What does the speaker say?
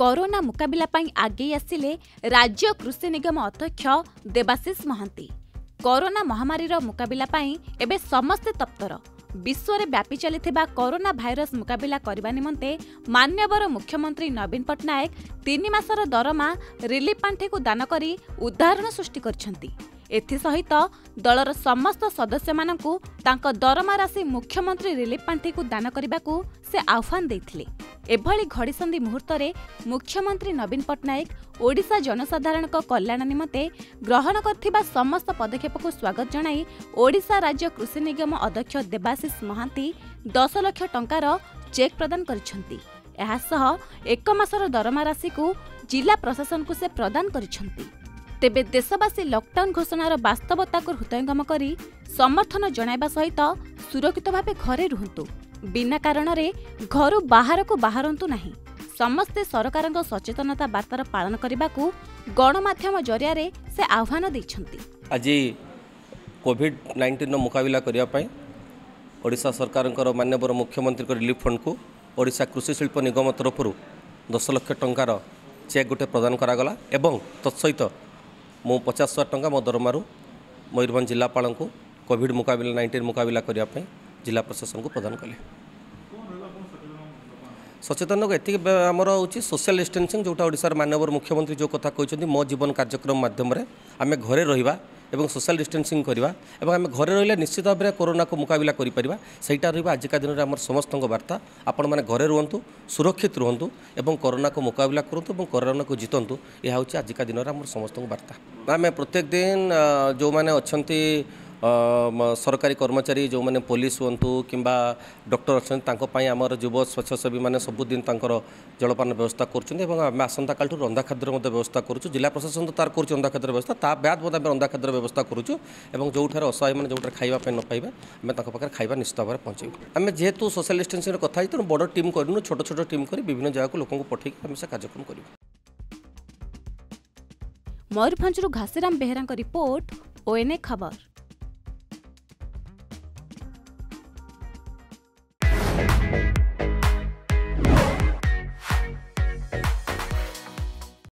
Corona ମୁକାବିଲା ପାଇଁ ଆଗେଇ ଆସିଲେ ରାଜ୍ୟ କୃଷି ନିଗମ ଅଧ୍ୟକ୍ଷ ଦେବାଶିଷ ମହାନ୍ତି। କରୋନା ମହାମାରୀର ମୁକାବିଲା ପାଇଁ ଏବେ ସମସ୍ତେ ତତ୍ପର। ବିଶ୍ୱରେ ବ୍ୟାପି ଚାଲିଥିବା କରୋନା ଭାଇରସ ମୁକାବିଲା କରିବା ନିମନ୍ତେ ମାନ୍ୟବର ମୁଖ୍ୟମନ୍ତ୍ରୀ ନବୀନ ପଟ୍ଟନାୟକ ତିନି ମାସର ଦରମା ରିଲିଫ୍ ପାଣ୍ଠିକୁ ଦାନ କରି ଉଦାହରଣ ସୃଷ୍ଟି କରିଛନ୍ତି। ଏଥିସହିତ ଦଳର ସମସ୍ତ ସଦସ୍ୟମାନଙ୍କୁ ତାଙ୍କ ଦରମା ରାଶି ମୁଖ୍ୟମନ୍ତ୍ରୀ ରିଲିଫ୍ ପାଣ୍ଠିକୁ ଦାନ କରିବାକୁ ସେ ଆହ୍ୱାନ ଦେଇଥିଲେ। ଏଭଳି ଘଡ଼ିସନ୍ଧି ମୁହୂର୍ତ୍ତରେ ମୁଖ୍ୟମନ୍ତ୍ରୀ ନବୀନ ପଟ୍ଟନାୟକ ଓଡ଼ିଶା ଜନସାଧାରଣଙ୍କ କଲ୍ୟାଣ ନିମନ୍ତେ ଗ୍ରହଣ କରିଥିବା ସମସ୍ତ ପଦକ୍ଷେପକୁ ସ୍ୱାଗତ ଜଣାଇ ଓଡ଼ିଶା ରାଜ୍ୟ କୃଷି ନିଗମ ଅଧ୍ୟକ୍ଷ ଦେବାଶିଷ ମହାନ୍ତି ଦଶ ଲକ୍ଷ ଟଙ୍କାର ଚେକ୍ ପ୍ରଦାନ କରିଛନ୍ତି। ଏହାସହ ଏକ ମାସର ଦରମା ରାଶିକୁ ଜିଲ୍ଲା ପ୍ରଶାସନକୁ ସେ ପ୍ରଦାନ କରିଛନ୍ତି। ତେବେ ଦେଶବାସୀ ଲକଡାଉନ ଘୋଷଣାର ବାସ୍ତବତାକୁ ହୃଦୟଙ୍ଗମ କରି ସମର୍ଥନ ଜଣାଇବା ସହିତ ସୁରକ୍ଷିତ ଭାବେ ଘରେ ରୁହନ୍ତୁ। ବିନା କାରଣରେ ଘରୁ ବାହାରକୁ ବାହାରନ୍ତୁ ନାହିଁ। ସମସ୍ତେ ସରକାରଙ୍କ ସଚେତନତା ବାର୍ତ୍ତାର ପାଳନ କରିବାକୁ ଗଣମାଧ୍ୟମ ଜରିଆରେ ସେ ଆହ୍ୱାନ ଦେଇଛନ୍ତି। ଆଜି କୋଭିଡ଼ ନାଇଣ୍ଟିନ୍ର ମୁକାବିଲା କରିବା ପାଇଁ ଓଡ଼ିଶା ସରକାରଙ୍କର ମାନ୍ୟବର ମୁଖ୍ୟମନ୍ତ୍ରୀଙ୍କ ରିଲିଫ୍ ଫଣ୍ଡକୁ ଓଡ଼ିଶା କୃଷି ଶିଳ୍ପ ନିଗମ ତରଫରୁ ଦଶ ଲକ୍ଷ ଟଙ୍କାର ଚେକ୍ ଗୋଟେ ପ୍ରଦାନ କରାଗଲା ଏବଂ ତତ୍ସହିତ ମୁଁ ପଚାଶ ହଜାର ଟଙ୍କା ମୋ ଦରମାରୁ ମୟୂରଭଞ୍ଜ ଜିଲ୍ଲାପାଳଙ୍କୁ କୋଭିଡ଼ ମୁକାବିଲା ନାଇଣ୍ଟିନ୍ ମୁକାବିଲା କରିବା ପାଇଁ ଜିଲ୍ଲା ପ୍ରଶାସନକୁ ପ୍ରଦାନ କଲେ ସଚେତନ ଏତିକି ବେ- ଆମର ହେଉଛି ସୋସିଆଲ ଡିଷ୍ଟାନ୍ସିଂ ଯେଉଁଟା ଓଡ଼ିଶାର ମାନ୍ୟବର ମୁଖ୍ୟମନ୍ତ୍ରୀ ଯେଉଁ କଥା କହିଛନ୍ତି ମୋ ଜୀବନ କାର୍ଯ୍ୟକ୍ରମ ମାଧ୍ୟମରେ ଆମେ ଘରେ ରହିବା ଏବଂ ସୋସିଆଲ ଡିଷ୍ଟାନ୍ସିଂ କରିବା ଏବଂ ଆମେ ଘରେ ରହିଲେ ନିଶ୍ଚିତ ଭାବରେ କରୋନାକୁ ମୁକାବିଲା କରିପାରିବା ସେଇଟା ରହିବା ଆଜିକା ଦିନରେ ଆମର ସମସ୍ତଙ୍କ ବାର୍ତ୍ତା ଆପଣମାନେ ଘରେ ରୁହନ୍ତୁ ସୁରକ୍ଷିତ ରୁହନ୍ତୁ ଏବଂ କରୋନାକୁ ମୁକାବିଲା କରନ୍ତୁ ଏବଂ କରୋନାକୁ ଜିତନ୍ତୁ ଏହା ହେଉଛି ଆଜିକା ଦିନରେ ଆମର ସମସ୍ତଙ୍କ ବାର୍ତ୍ତା ଆମେ ପ୍ରତ୍ୟେକ ଦିନ ଅ, ଯେଉଁମାନେ ଅଛନ୍ତି ଅ, ମ- ସରକାରୀ କର୍ମଚାରୀ ଯେଉଁମାନେ ପୋଲିସ ହୁଅନ୍ତୁ କିମ୍ବା ଡକ୍ଟର ଅଛନ୍ତି ତାଙ୍କ ପାଇଁ ଆମର ଯୁବ ସ୍ୱେଚ୍ଛାସେବୀମାନେ ସବୁଦିନ ତାଙ୍କର ଜଳପାନ ବ୍ୟବସ୍ଥା କରୁଛନ୍ତି ଏବଂ ଆମେ ଆସନ୍ତାକାଲିଠୁ ରନ୍ଧା ଖାଦ୍ୟର ମଧ୍ୟ ବ୍ୟବସ୍ଥା କରୁଛୁ। ଜିଲ୍ଲା ପ୍ରଶାସନ ତ ତାର କରୁଛି ରନ୍ଧା ଖାଦ୍ୟର ବ୍ୟବସ୍ଥା ତା ବ୍ୟାଦ ମଧ୍ୟ ଆମେ ରନ୍ଧା ଖାଦ୍ୟର ବ୍ୟବସ୍ଥା କରୁଛୁ ଏବଂ ଯେଉଁଠାରେ ଅସହାୟମାନେ ଯେଉଁଠାରେ ଖାଇବା ପାଇଁ ନ ପାଇବେ ଆମେ ତାଙ୍କ ପାଖରେ ଖାଇବା ନିଶ୍ଚିତ ଭାବରେ ପହଞ୍ଚାଇବୁ। ଆମେ ଯେହେତୁ ସୋସିଆଲ ଡିଷ୍ଟାନ୍ସିଂରେ କଥା ହେଇଛୁ ତେଣୁ ବଡ଼ ଟିମ୍ କରିନୁ ଛୋଟ ଛୋଟ ଟିମ୍ କରି ବିଭିନ୍ନ ଜାଗାକୁ ଲୋକଙ୍କୁ ପଠାଇକି ଆମେ ସେ କାର୍ଯ୍ୟକ୍ରମ କରିବୁ। ମୟୂରଭଞ୍ଜରୁ ଘାସିରାମ ବେହେରାଙ୍କ ରିପୋର୍ଟ ଓଏନ୍ଏ ଖବର